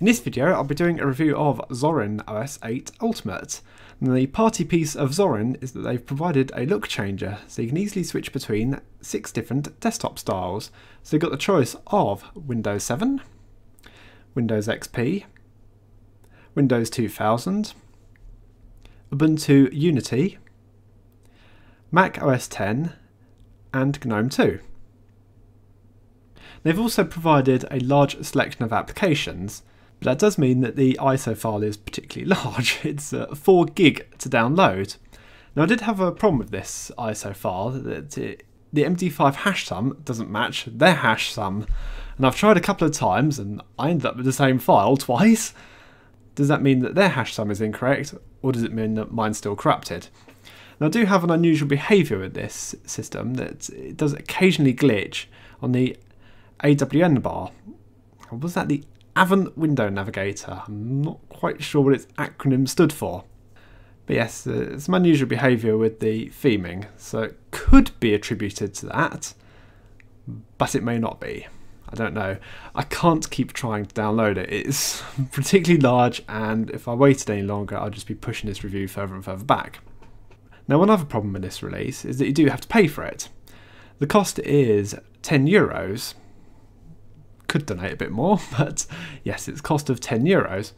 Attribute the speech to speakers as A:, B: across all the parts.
A: In this video I'll be doing a review of Zorin OS 8 Ultimate. And the party piece of Zorin is that they've provided a look changer so you can easily switch between six different desktop styles. So you've got the choice of Windows 7, Windows XP, Windows 2000, Ubuntu Unity, Mac OS 10 and GNOME 2. They've also provided a large selection of applications, but that does mean that the ISO file is particularly large. It's uh, 4 gig to download. Now I did have a problem with this ISO file, that it, the MD5 hash sum doesn't match their hash sum. And I've tried a couple of times and I ended up with the same file twice. Does that mean that their hash sum is incorrect or does it mean that mine's still corrupted? Now I do have an unusual behaviour with this system that it does occasionally glitch on the AWN bar. Was that the Avant Window Navigator? I'm not quite sure what its acronym stood for. But yes, uh, it's some unusual behaviour with the theming, so it could be attributed to that, but it may not be. I don't know. I can't keep trying to download it. It's particularly large, and if I waited any longer, I'd just be pushing this review further and further back. Now, one other problem with this release is that you do have to pay for it. The cost is 10 euros, could donate a bit more, but yes, it's cost of 10 euros.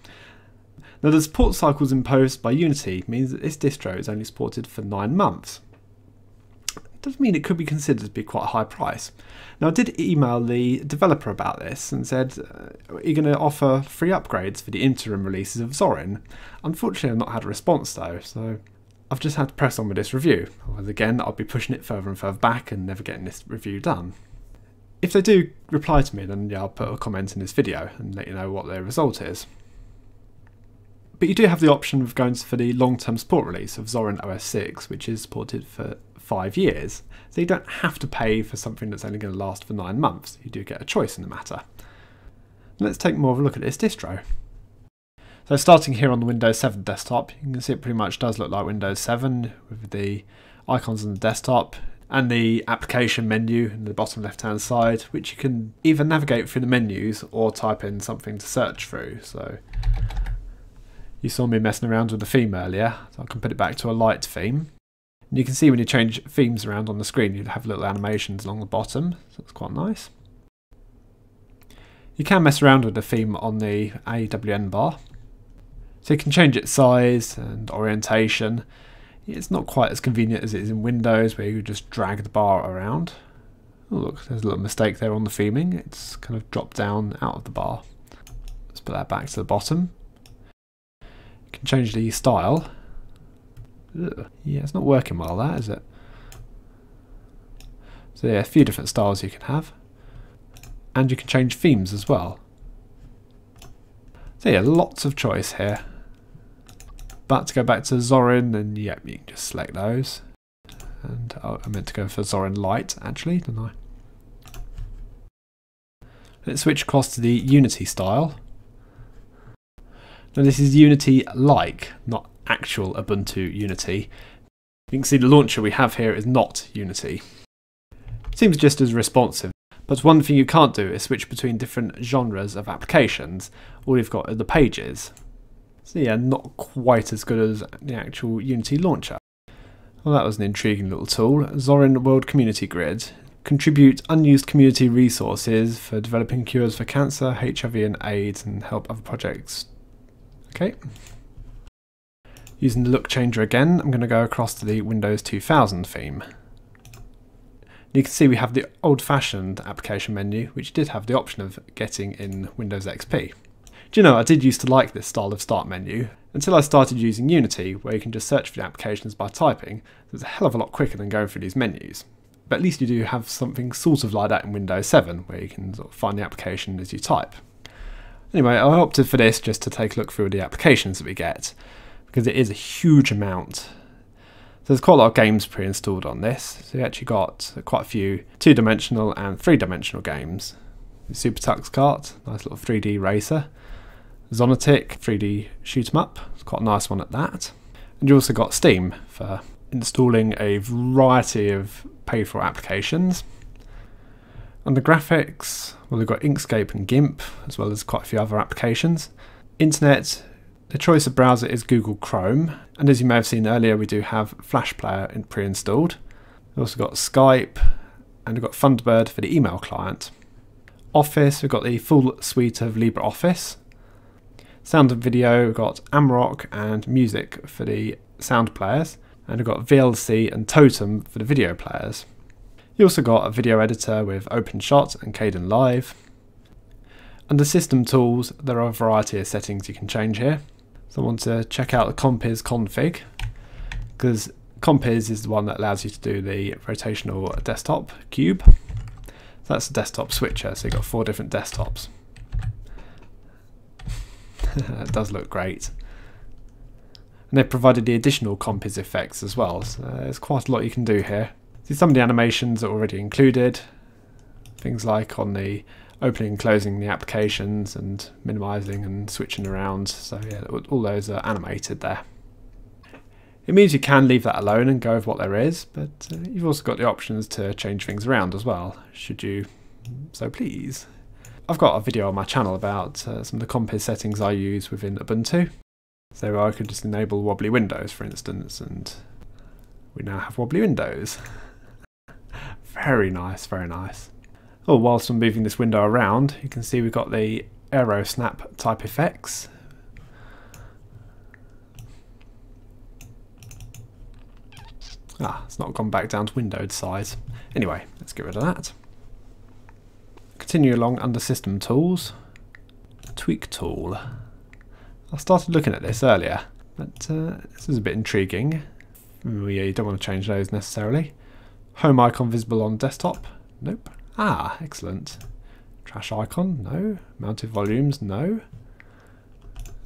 A: Now the support cycles imposed by Unity means that this distro is only supported for 9 months. It does mean it could be considered to be quite a high price. Now I did email the developer about this and said, uh, are you going to offer free upgrades for the interim releases of Zorin? Unfortunately I've not had a response though, so I've just had to press on with this review. Otherwise again I'll be pushing it further and further back and never getting this review done. If they do reply to me, then yeah, I'll put a comment in this video and let you know what their result is. But you do have the option of going for the long-term support release of Zorin OS 6, which is supported for five years. So you don't have to pay for something that's only going to last for nine months. You do get a choice in the matter. Let's take more of a look at this distro. So starting here on the Windows 7 desktop, you can see it pretty much does look like Windows 7 with the icons on the desktop and the application menu in the bottom left hand side, which you can either navigate through the menus or type in something to search through. So you saw me messing around with the theme earlier, so I can put it back to a light theme. And you can see when you change themes around on the screen, you have little animations along the bottom, so it's quite nice. You can mess around with the theme on the AWN bar. So you can change its size and orientation it's not quite as convenient as it is in Windows where you just drag the bar around. Oh look, there's a little mistake there on the theming. It's kind of dropped down out of the bar. Let's put that back to the bottom. You can change the style. Ugh. Yeah, it's not working well that, is it? So yeah, a few different styles you can have. And you can change themes as well. So yeah, lots of choice here. But to go back to Zorin, then yep, you can just select those. And oh, I meant to go for Zorin Lite, actually, didn't I? Let's switch across to the Unity style. Now this is Unity-like, not actual Ubuntu Unity. You can see the launcher we have here is not Unity. seems just as responsive, but one thing you can't do is switch between different genres of applications. All you've got are the pages. So yeah, not quite as good as the actual Unity launcher. Well, that was an intriguing little tool. Zorin World Community Grid. Contribute unused community resources for developing cures for cancer, HIV and AIDS and help other projects. Okay. Using the look changer again, I'm going to go across to the Windows 2000 theme. You can see we have the old-fashioned application menu, which did have the option of getting in Windows XP. Do you know, I did used to like this style of start menu, until I started using Unity, where you can just search for the applications by typing. It's a hell of a lot quicker than going through these menus. But at least you do have something sort of like that in Windows 7, where you can sort of find the application as you type. Anyway, I opted for this just to take a look through the applications that we get, because it is a huge amount. So there's quite a lot of games pre-installed on this. So you actually got quite a few two-dimensional and three-dimensional games. Super Tux Kart, nice little 3D racer. Xonotic 3D shoot 'em up. It's quite a nice one at that. And you also got Steam for installing a variety of pay for applications. Under graphics, well, we've got Inkscape and GIMP, as well as quite a few other applications. Internet, the choice of browser is Google Chrome, and as you may have seen earlier, we do have Flash Player pre-installed. We've also got Skype, and we've got Thunderbird for the email client. Office, we've got the full suite of LibreOffice. Sound and video, we've got Amarok and Music for the sound players, and we've got VLC and Totem for the video players. You also got a video editor with OpenShot and Kdenlive. Under System Tools, there are a variety of settings you can change here. So I want to check out the Compiz config, because Compiz is the one that allows you to do the rotational desktop cube. That's a desktop switcher, so you've got four different desktops. it does look great. And they've provided the additional Compiz effects as well, so there's quite a lot you can do here. See some of the animations are already included, things like on the opening and closing the applications and minimizing and switching around, so yeah, all those are animated there. It means you can leave that alone and go with what there is, but uh, you've also got the options to change things around as well, should you so please. I've got a video on my channel about uh, some of the Compiz settings I use within Ubuntu. So I could just enable wobbly windows, for instance, and we now have wobbly windows. very nice, very nice. Oh, whilst I'm moving this window around, you can see we've got the aero snap type effects Ah, it's not gone back down to windowed size. Anyway, let's get rid of that. Continue along under System Tools. Tweak Tool. I started looking at this earlier, but uh, this is a bit intriguing. Oh, yeah, you don't want to change those necessarily. Home icon visible on desktop? Nope. Ah, excellent. Trash icon? No. Mounted volumes? No.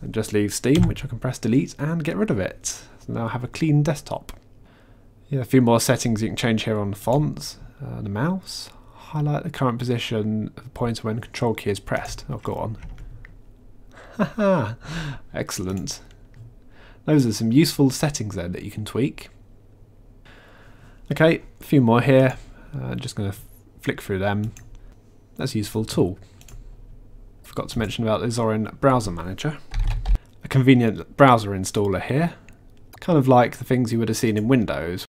A: And just leave Steam, which I can press delete and get rid of it. So now I have a clean desktop. Yeah, a few more settings you can change here on the fonts, uh, the mouse. Highlight the current position of the pointer when control key is pressed. Oh, go on. Haha, excellent. Those are some useful settings there that you can tweak. Okay, a few more here. Uh, just going to flick through them. That's a useful tool. Forgot to mention about the Zorin Browser Manager. A convenient browser installer here. Kind of like the things you would have seen in Windows,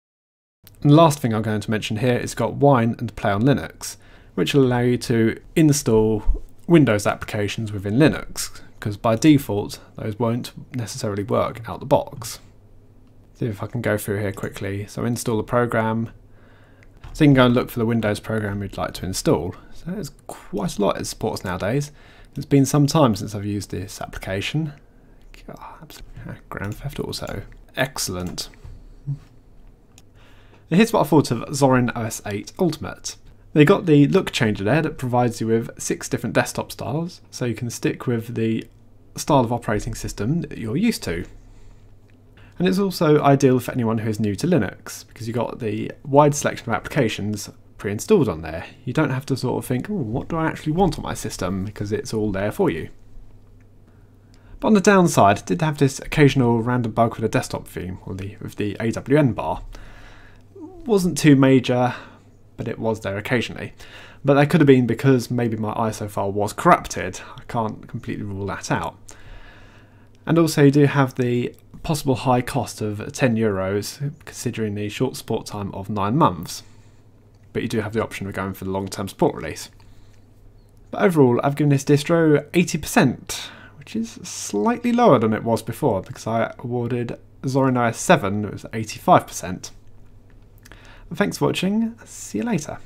A: and the last thing I'm going to mention here is got Wine and Play on Linux, which will allow you to install Windows applications within Linux, because by default those won't necessarily work out the box. See if I can go through here quickly. So install a program. So you can go and look for the Windows program you'd like to install. So there's quite a lot it supports nowadays. It's been some time since I've used this application. God, Grand Theft Auto. Excellent. And here's what I thought of Zorin OS 8 Ultimate. They got the look changer there that provides you with six different desktop styles, so you can stick with the style of operating system that you're used to. And it's also ideal for anyone who is new to Linux, because you've got the wide selection of applications pre-installed on there. You don't have to sort of think, oh, what do I actually want on my system, because it's all there for you. But on the downside, did have this occasional random bug with the desktop theme, or the, with the AWN bar wasn't too major, but it was there occasionally. But that could have been because maybe my ISO file was corrupted. I can't completely rule that out. And also you do have the possible high cost of 10 euros considering the short support time of 9 months. But you do have the option of going for the long-term support release. But overall, I've given this distro 80%, which is slightly lower than it was before because I awarded Zorin OS 7 it was 85%. Thanks for watching. See you later.